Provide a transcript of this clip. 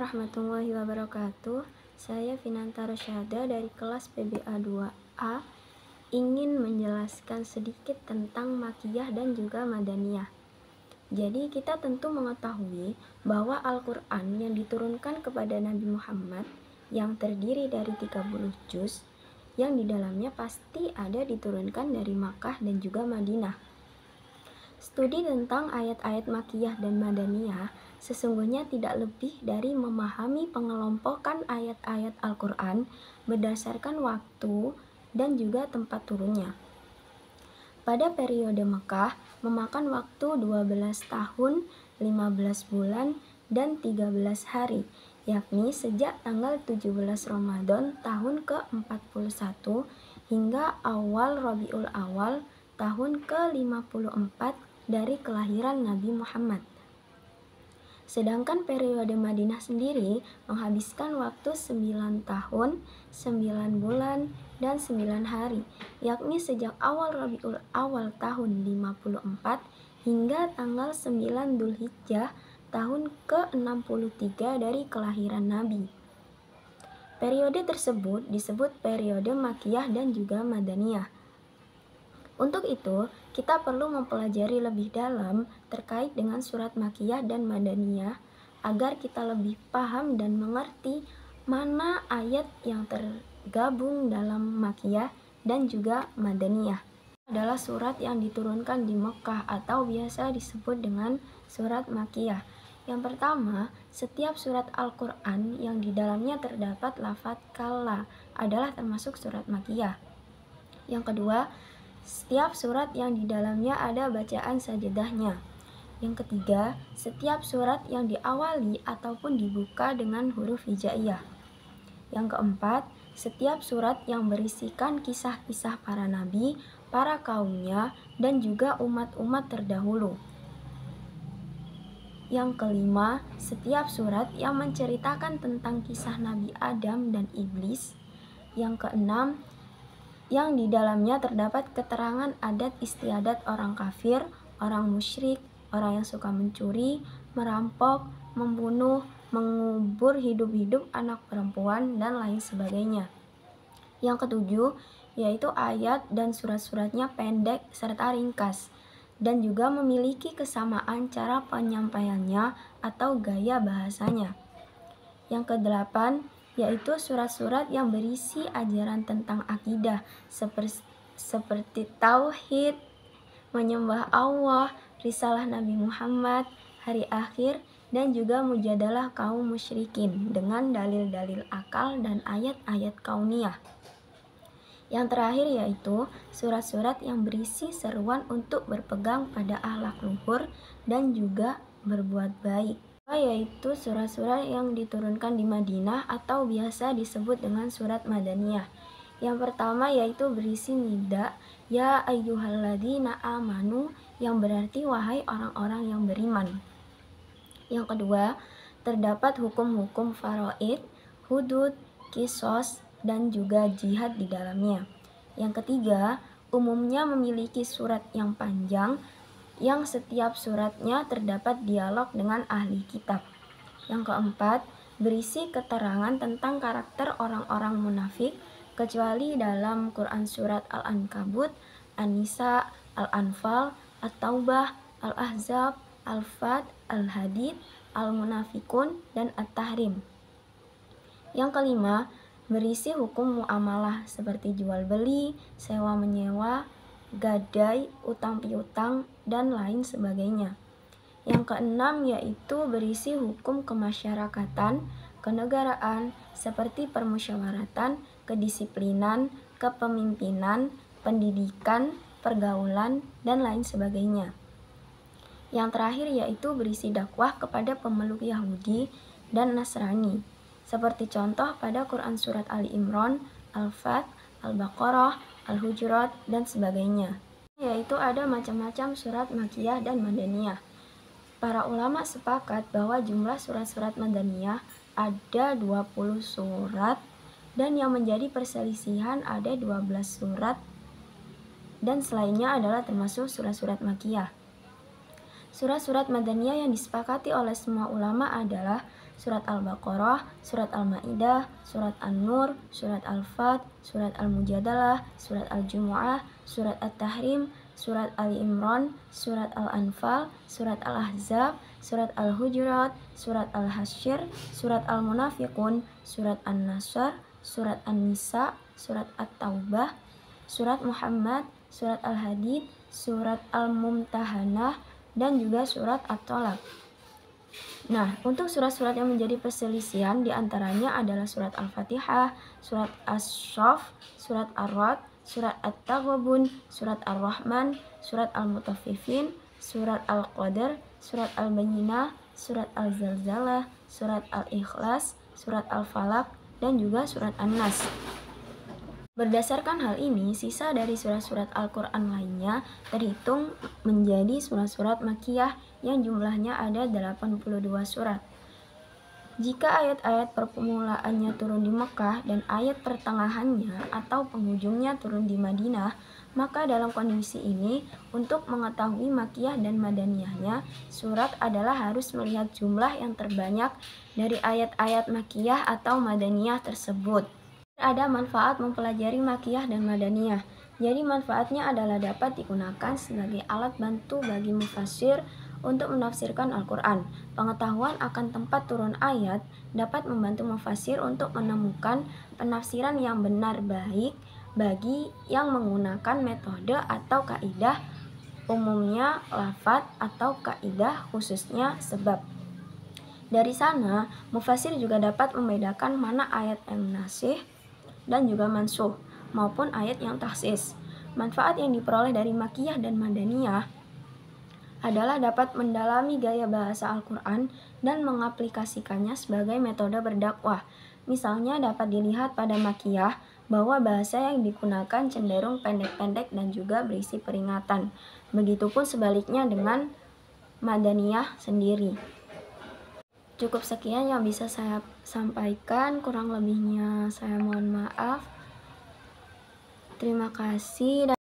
warahmatullahi wabarakatuh. Saya Finanta Rosyada dari kelas PBA 2A ingin menjelaskan sedikit tentang makiyah dan juga madaniyah. Jadi kita tentu mengetahui bahwa Al-Quran yang diturunkan kepada Nabi Muhammad yang terdiri dari 30 juz yang di dalamnya pasti ada diturunkan dari Makkah dan juga Madinah. Studi tentang ayat-ayat makiyah dan madaniyah sesungguhnya tidak lebih dari memahami pengelompokan ayat-ayat Al-Quran berdasarkan waktu dan juga tempat turunnya. Pada periode Mekah memakan waktu 12 tahun, 15 bulan, dan 13 hari, yakni sejak tanggal 17 Ramadan tahun ke-41 hingga awal Rabiul Awal tahun ke-54 dari kelahiran Nabi Muhammad. Sedangkan periode Madinah sendiri menghabiskan waktu 9 tahun, 9 bulan, dan 9 hari, yakni sejak awal Rabiul Awal tahun 54 hingga tanggal 9 Dzulhijjah tahun ke-63 dari kelahiran Nabi. Periode tersebut disebut periode Makiyah dan juga Madaniyah. Untuk itu, kita perlu mempelajari lebih dalam terkait dengan surat Makiyah dan Madaniyah agar kita lebih paham dan mengerti mana ayat yang tergabung dalam Makiyah dan juga Madaniyah. Adalah surat yang diturunkan di Mekah atau biasa disebut dengan surat Makiyah. Yang pertama, setiap surat Al-Quran yang di dalamnya terdapat lafat kalla adalah termasuk surat Makiyah. Yang kedua, setiap surat yang di dalamnya ada bacaan sajadahnya. Yang ketiga, setiap surat yang diawali ataupun dibuka dengan huruf hijaiyah. Yang keempat, setiap surat yang berisikan kisah-kisah para nabi, para kaumnya, dan juga umat-umat terdahulu. Yang kelima, setiap surat yang menceritakan tentang kisah Nabi Adam dan iblis. Yang keenam, yang di dalamnya terdapat keterangan adat istiadat orang kafir, orang musyrik, orang yang suka mencuri, merampok, membunuh, mengubur hidup-hidup anak perempuan, dan lain sebagainya. Yang ketujuh, yaitu ayat dan surat-suratnya pendek serta ringkas, dan juga memiliki kesamaan cara penyampaiannya atau gaya bahasanya. Yang kedelapan, yaitu surat-surat yang berisi ajaran tentang akidah seperti, tauhid, menyembah Allah, risalah Nabi Muhammad, hari akhir, dan juga mujadalah kaum musyrikin dengan dalil-dalil akal dan ayat-ayat kauniyah. Yang terakhir yaitu surat-surat yang berisi seruan untuk berpegang pada akhlak luhur dan juga berbuat baik yaitu surat-surat yang diturunkan di Madinah atau biasa disebut dengan surat Madaniyah. Yang pertama yaitu berisi nida ya ayyuhalladzina amanu yang berarti wahai orang-orang yang beriman. Yang kedua, terdapat hukum-hukum faraid, hudud, kisos, dan juga jihad di dalamnya. Yang ketiga, umumnya memiliki surat yang panjang yang setiap suratnya terdapat dialog dengan ahli kitab. Yang keempat, berisi keterangan tentang karakter orang-orang munafik kecuali dalam Quran surat Al-Ankabut, An-Nisa, Al-Anfal, At-Taubah, Al-Ahzab, Al-Fat, Al-Hadid, Al-Munafikun, dan At-Tahrim. Yang kelima, berisi hukum muamalah seperti jual beli, sewa menyewa, gadai, utang piutang, dan lain sebagainya. Yang keenam yaitu berisi hukum kemasyarakatan, kenegaraan, seperti permusyawaratan, kedisiplinan, kepemimpinan, pendidikan, pergaulan, dan lain sebagainya. Yang terakhir yaitu berisi dakwah kepada pemeluk Yahudi dan Nasrani, seperti contoh pada Quran Surat Ali Imran, Al-Fat, Al-Baqarah, Al-Hujurat, dan sebagainya. Yaitu ada macam-macam surat Makiyah dan Madaniyah. Para ulama sepakat bahwa jumlah surat-surat Madaniyah ada 20 surat dan yang menjadi perselisihan ada 12 surat dan selainnya adalah termasuk surat-surat Makiyah. Surat-surat Madaniyah yang disepakati oleh semua ulama adalah Surat Al-Baqarah, Surat Al-Ma'idah, Surat An-Nur, Surat Al-Fat, Surat Al-Mujadalah, Surat Al-Jumu'ah, Surat At-Tahrim, Surat Ali Imran, Surat Al-Anfal, Surat Al-Ahzab, Surat Al-Hujurat, Surat Al-Hasyr, Surat Al-Munafiqun, Surat An-Nasr, Surat An-Nisa, Surat At-Taubah, Surat Muhammad, Surat Al-Hadid, Surat Al-Mumtahanah, dan juga Surat At-Tolak. Nah, untuk surat-surat yang menjadi perselisihan di antaranya adalah surat Al-Fatihah, surat As-Shaf, surat Ar-Rad, surat At-Taghabun, surat Ar-Rahman, surat Al-Mutaffifin, surat Al-Qadr, surat Al-Bayyinah, surat Al-Zalzalah, surat Al-Ikhlas, surat Al-Falaq, dan juga surat An-Nas. Berdasarkan hal ini, sisa dari surat-surat Al-Quran lainnya terhitung menjadi surat-surat makiyah yang jumlahnya ada 82 surat. Jika ayat-ayat permulaannya turun di Mekah dan ayat pertengahannya atau penghujungnya turun di Madinah, maka dalam kondisi ini, untuk mengetahui makiyah dan madaniyahnya, surat adalah harus melihat jumlah yang terbanyak dari ayat-ayat makiyah atau madaniyah tersebut. Ada manfaat mempelajari makiyah dan madaniyah. Jadi manfaatnya adalah dapat digunakan sebagai alat bantu bagi mufasir untuk menafsirkan Al-Quran. Pengetahuan akan tempat turun ayat dapat membantu mufasir untuk menemukan penafsiran yang benar baik bagi yang menggunakan metode atau kaidah umumnya lafat atau kaidah khususnya sebab. Dari sana, mufasir juga dapat membedakan mana ayat yang nasih dan juga mansuh maupun ayat yang tahsis. Manfaat yang diperoleh dari makiyah dan madaniyah adalah dapat mendalami gaya bahasa Al-Quran dan mengaplikasikannya sebagai metode berdakwah. Misalnya dapat dilihat pada makiyah bahwa bahasa yang digunakan cenderung pendek-pendek dan juga berisi peringatan. Begitupun sebaliknya dengan madaniyah sendiri. Cukup sekian yang bisa saya sampaikan, kurang lebihnya saya mohon maaf. Terima kasih